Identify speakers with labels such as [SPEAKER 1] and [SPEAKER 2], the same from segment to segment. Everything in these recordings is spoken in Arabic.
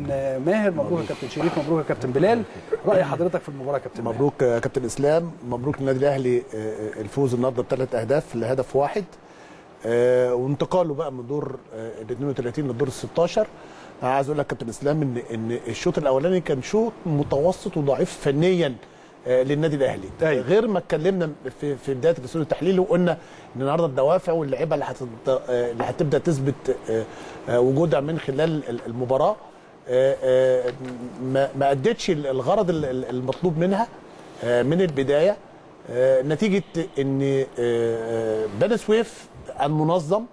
[SPEAKER 1] ماهر مبروك يا كابتن شريف مبروك يا كابتن بلال. رأي حضرتك في المباراة كابتن.
[SPEAKER 2] مبروك يا كابتن إسلام مبروك للنادي الأهلي آه، الفوز النهارده بثلاث أهداف لهدف واحد. آه، وانتقاله بقى من دور آه، ال 32 للدور ال 16 أنا عايز أقول لك كابتن إسلام إن إن الشوط الأولاني كان شوط متوسط وضعيف فنيا آه، للنادي الأهلي.
[SPEAKER 1] أيوة.
[SPEAKER 2] غير ما اتكلمنا في في بداية الاستوديو التحليلي وقلنا إن النهارده الدوافع واللعيبة اللي آه، هتبدأ تثبت آه، آه، وجودها من خلال ال- المباراة. آه، آه، ما ما أدتش الغرض ال- ال- المطلوب منها آه، من البداية. آه، نتيجة إن آه، آه، بني سويف المنظم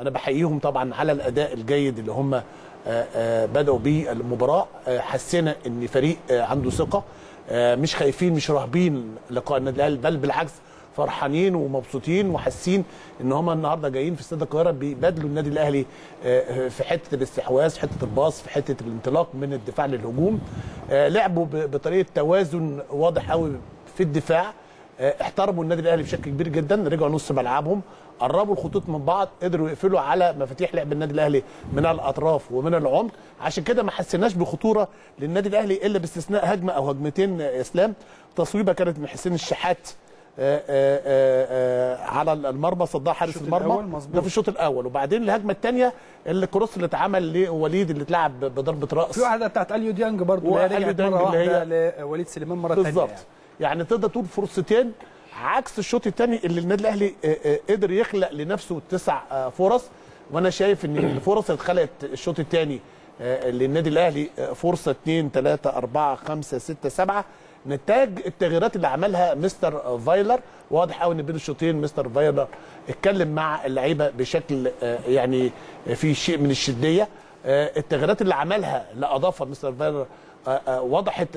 [SPEAKER 2] أنا بحييهم طبعا على الأداء الجيد اللي هم آه، آه، بدأوا بيه المباراة. آه، حسينا إن فريق آه، عنده ثقة. آه، مش خايفين مش راهبين لقاء النادي الأهلي بل بالعكس فرحانين ومبسوطين وحاسين إن هم النهارده جايين في استاد القاهرة بيبادلوا النادي الأهلي آه، في حتة الاستحواذ في حتة الباص في حتة الانطلاق من الدفاع للهجوم. آه، لعبوا بطريقة توازن واضح قوي في الدفاع. آه، احترموا النادي الأهلي بشكل كبير جدا رجعوا نص ملعبهم قربوا الخطوط من بعض قدروا يقفلوا على مفاتيح لعب النادي الأهلي من الأطراف ومن العمق. عشان كده ما حسيناش بخطورة للنادي الأهلي إلا باستثناء هجمة أو هجمتين آه، اسلام تصويبة كانت من حسين الشحات آه، آه، آه، آه، على المرمى صدها حارس المرمى. ده في الشوط الأول. وبعدين الهجمة الثانية الكروس اللي اتعمل لوليد اللي اتلعب بضربة رأس.
[SPEAKER 1] في واحدة بتاعت أليو ديانج برضه اللي هي رجعت
[SPEAKER 2] ديانج
[SPEAKER 1] مرة
[SPEAKER 2] اللي
[SPEAKER 1] واحدة لوليد سليمان مرة ثانية
[SPEAKER 2] بالظبط.
[SPEAKER 1] يعني.
[SPEAKER 2] يعني تقدر تقول فرصتين عكس الشوط الثاني اللي النادي الأهلي آه، آه، قدر يخلق لنفسه تسع آه، فرص. وأنا شايف إن الفرص اللي اتخلقت الشوط الثاني للنادي الأهلي آه، فرصة 2 3 4 5 6 7 نتاج التغييرات اللي عملها مستر فايلر. واضح قوي إن بين الشوطين مستر فايلر اتكلم مع اللعيبة بشكل آه، يعني في شيء من الشدة. آه، التغييرات اللي عملها لا اضافها مستر فايلر آه، وضحت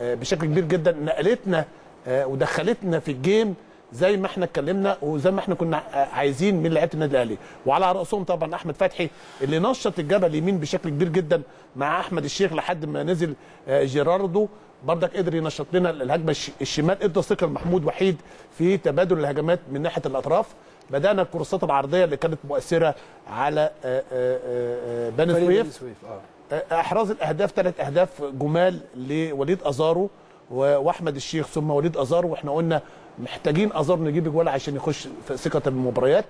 [SPEAKER 2] بشكل كبير جدا. نقلتنا ودخلتنا في ال game زي ما إحنا اتكلمنا وزي ما إحنا كنا عايزين من لعيبة النادي الأهلي. وعلى رأسهم طبعا أحمد فتحي اللي نشط الجبهه اليمين بشكل كبير جدا مع أحمد الشيخ لحد ما نزل آه، جيراردو. برضك قدر ينشط لنا الهجمة الش- الشمال. ادى ثقه لمحمود وحيد في تبادل الهجمات من ناحية الأطراف. بدأنا الكورسات العرضية اللي كانت مؤثرة على آه، آه، بني سويف. إحراز الأهداف ثلاث أهداف جمال لوليد أزارو. وأحمد الشيخ ثم وليد ازارو وإحنا قلنا محتاجين ازارو نجيب جوال عشان يخش ثقة المباريات.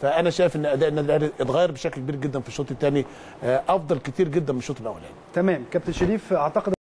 [SPEAKER 2] فأنا شايف إن أداء النادي الأهلي اتغير بشكل كبير جدا في الشوط الثاني أفضل كتير جدا من الشوط الأولاني.
[SPEAKER 1] تمام. كابتن شريف أعتقد